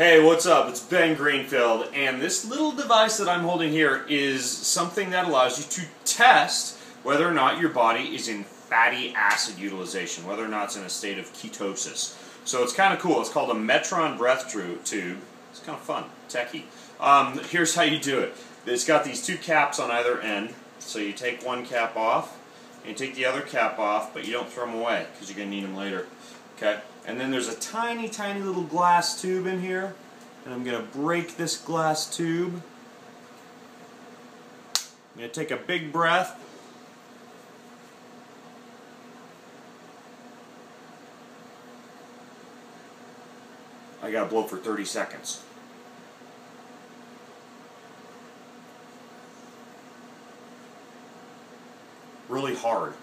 Hey, what's up? It's Ben Greenfield, and this little device that I'm holding here is something that allows you to test whether or not your body is in fatty acid utilization, whether or not it's in a state of ketosis. So it's kind of cool. It's called a Metron breath tube. It's kind of fun, techie. Um, here's how you do it. It's got these two caps on either end. So you take one cap off, and you take the other cap off, but you don't throw them away because you're going to need them later. Okay? And then there's a tiny, tiny little glass tube in here. And I'm going to break this glass tube. I'm going to take a big breath. I got to blow for 30 seconds. Really hard.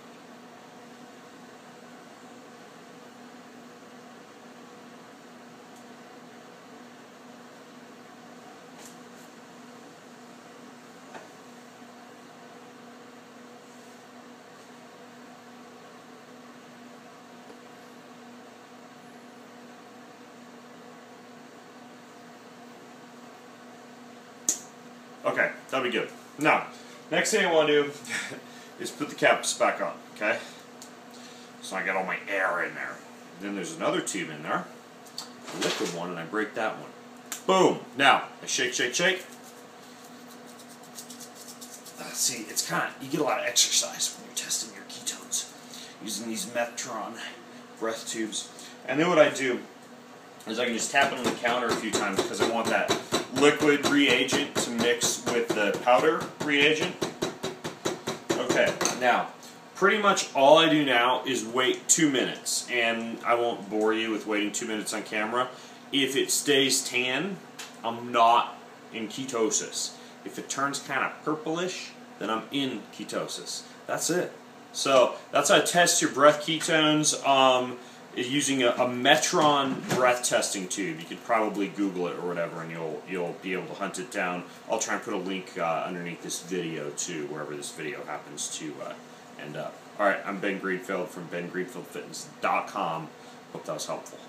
Okay, that'll be good. Now, next thing I want to do is put the caps back on, okay? So I got all my air in there. Then there's another tube in there, liquid one, and I break that one. Boom! Now, I shake, shake, shake. Uh, see, it's kind of, you get a lot of exercise when you're testing your ketones using these Metron breath tubes. And then what I do is I can just tap it on the counter a few times because I want that liquid reagent to mix with the powder reagent. Okay, now, pretty much all I do now is wait two minutes, and I won't bore you with waiting two minutes on camera. If it stays tan, I'm not in ketosis. If it turns kind of purplish, then I'm in ketosis. That's it. So that's how to test your breath ketones. Um, using a, a, Metron breath testing tube. You could probably Google it or whatever, and you'll you'll be able to hunt it down. I'll try and put a link uh, underneath this video too, wherever this video happens to uh, end up. All right, I'm Ben Greenfield from BenGreenfieldFitness.com. Hope that was helpful.